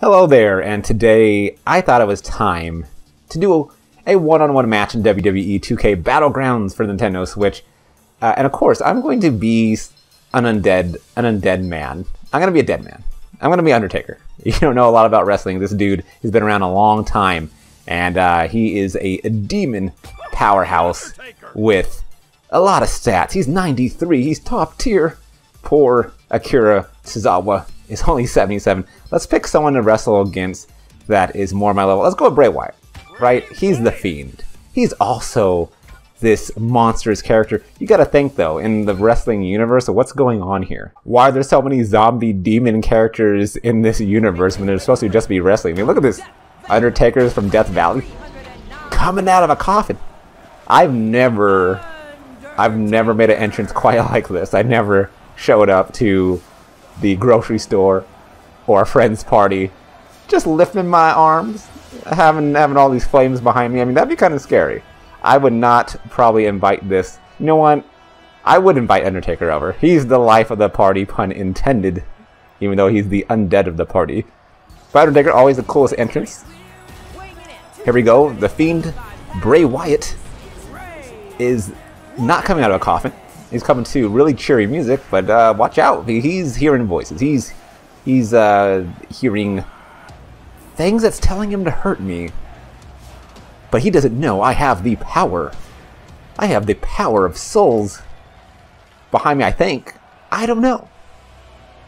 Hello there, and today I thought it was time to do a one-on-one match in WWE 2K Battlegrounds for Nintendo Switch. Uh, and of course, I'm going to be an undead, an undead man. I'm going to be a dead man. I'm going to be Undertaker. You don't know a lot about wrestling. This dude has been around a long time, and uh, he is a, a demon powerhouse with a lot of stats. He's 93. He's top tier. Poor Akira Tozawa is only 77. Let's pick someone to wrestle against that is more my level. Let's go with Bray Wyatt, right? He's the Fiend. He's also this monstrous character. You gotta think though, in the wrestling universe, what's going on here? Why are there so many zombie demon characters in this universe when they're supposed to just be wrestling? I mean, look at this. Undertakers from Death Valley coming out of a coffin. I've never, I've never made an entrance quite like this. I never showed up to the grocery store or a friend's party, just lifting my arms, having having all these flames behind me. I mean, that'd be kind of scary. I would not probably invite this. You know what? I would invite Undertaker over. He's the life of the party, pun intended, even though he's the undead of the party. But Undertaker, always the coolest entrance. Here we go. The Fiend, Bray Wyatt, is not coming out of a coffin. He's coming to really cheery music, but uh, watch out. He's hearing voices. He's he's uh, hearing things that's telling him to hurt me. But he doesn't know I have the power. I have the power of souls behind me, I think. I don't know.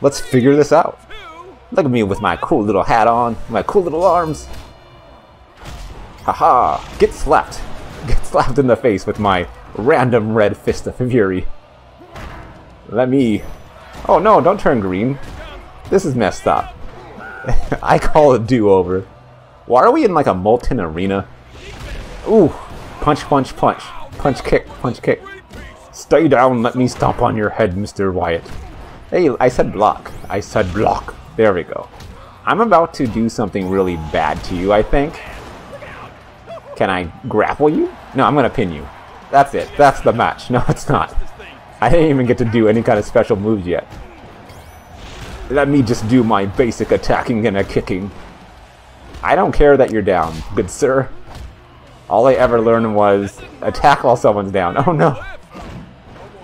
Let's figure this out. Look at me with my cool little hat on, my cool little arms. Haha, -ha. get slapped. Get slapped in the face with my random red fist of fury. Let me... Oh no, don't turn green. This is messed up. I call it do-over. Why are we in like a molten arena? Ooh, punch, punch, punch. Punch, kick, punch, kick. Stay down, let me stomp on your head, Mr. Wyatt. Hey, I said block. I said block. There we go. I'm about to do something really bad to you, I think. Can I grapple you? No, I'm gonna pin you. That's it. That's the match. No, it's not. I didn't even get to do any kind of special moves yet. Let me just do my basic attacking and a kicking. I don't care that you're down, good sir. All I ever learned was attack while someone's down. Oh no.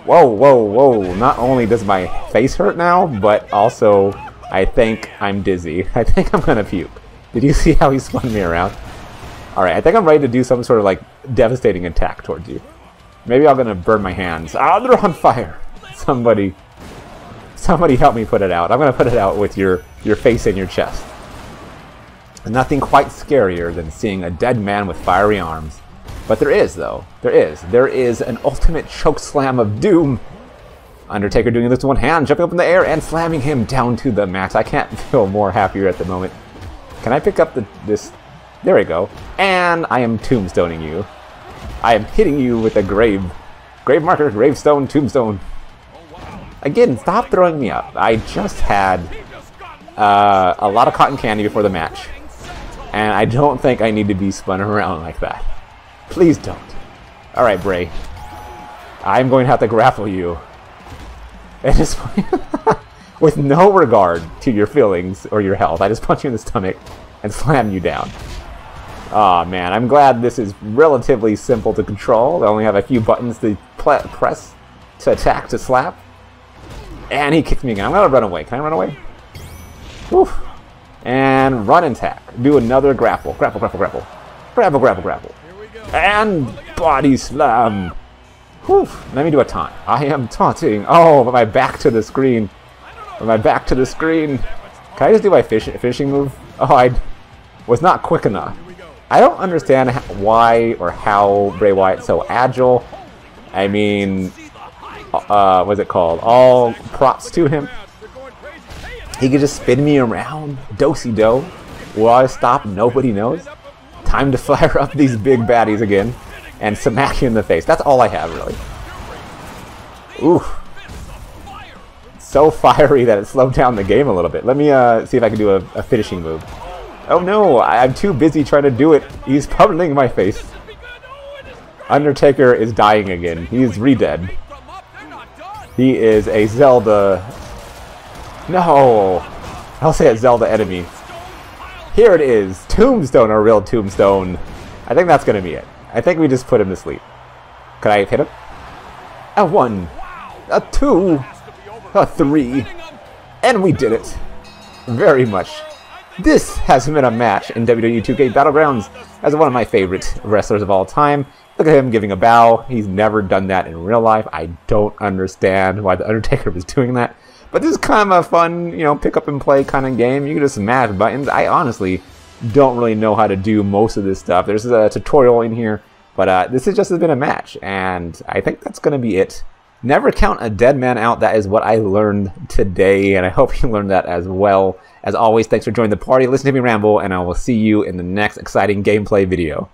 Whoa, whoa, whoa. Not only does my face hurt now, but also I think I'm dizzy. I think I'm gonna puke. Did you see how he spun me around? Alright, I think I'm ready to do some sort of like devastating attack towards you. Maybe I'm gonna burn my hands. Ah, they're on fire! Somebody, somebody help me put it out. I'm gonna put it out with your, your face in your chest. Nothing quite scarier than seeing a dead man with fiery arms. But there is, though. There is. There is an ultimate choke slam of doom. Undertaker doing this with one hand, jumping up in the air and slamming him down to the mat. I can't feel more happier at the moment. Can I pick up the this? There we go. And I am tombstoning you. I am hitting you with a grave. Grave marker, gravestone, tombstone. Again, stop throwing me up. I just had uh, a lot of cotton candy before the match. And I don't think I need to be spun around like that. Please don't. Alright, Bray. I'm going to have to grapple you. And just with no regard to your feelings or your health. I just punch you in the stomach and slam you down. Oh, man, I'm glad this is relatively simple to control. I only have a few buttons to press, to attack, to slap. And he kicked me again. I'm gonna run away. Can I run away? Woof. And run and attack. Do another grapple. Grapple, grapple, grapple. Grapple, grapple, grapple. And body slam. Whew. Let me do a taunt. I am taunting. Oh, but my back to the screen. With my back to the screen. Can I just do my fish fishing move? Oh, I was not quick enough. I don't understand why or how Bray Wyatt's so agile. I mean, uh, what's it called? All props to him. He could just spin me around, dosey do. Will I stop? Nobody knows. Time to fire up these big baddies again and smack you in the face. That's all I have, really. Ooh. So fiery that it slowed down the game a little bit. Let me uh, see if I can do a, a finishing move. Oh no, I'm too busy trying to do it. He's pummeling my face. Undertaker is dying again. He's re-dead. He is a Zelda... No! I'll say a Zelda enemy. Here it is. Tombstone, a real tombstone. I think that's going to be it. I think we just put him to sleep. Could I hit him? A one. A two. A three. And we did it. Very much. This has been a match in WWE 2K Battlegrounds as one of my favorite wrestlers of all time. Look at him giving a bow. He's never done that in real life. I don't understand why The Undertaker was doing that. But this is kind of a fun, you know, pick up and play kind of game. You can just smash buttons. I honestly don't really know how to do most of this stuff. There's a tutorial in here, but uh, this has just been a match, and I think that's going to be it. Never count a dead man out. That is what I learned today, and I hope you learned that as well. As always, thanks for joining the party. Listen to me ramble, and I will see you in the next exciting gameplay video.